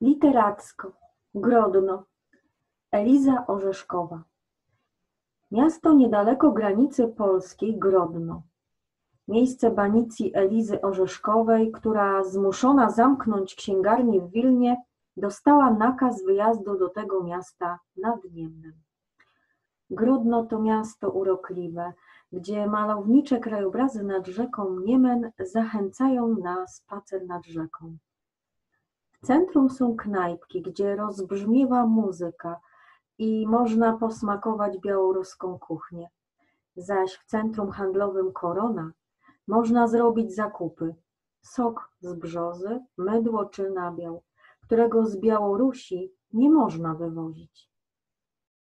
Literacko. Grodno. Eliza Orzeszkowa. Miasto niedaleko granicy polskiej Grodno. Miejsce banicji Elizy Orzeszkowej, która zmuszona zamknąć księgarnię w Wilnie, dostała nakaz wyjazdu do tego miasta nad Niemnem. Grodno to miasto urokliwe, gdzie malownicze krajobrazy nad rzeką Niemen zachęcają na spacer nad rzeką. Centrum są knajpki, gdzie rozbrzmiewa muzyka i można posmakować białoruską kuchnię. Zaś w centrum handlowym Korona można zrobić zakupy. Sok z brzozy, mydło czy nabiał, którego z Białorusi nie można wywozić.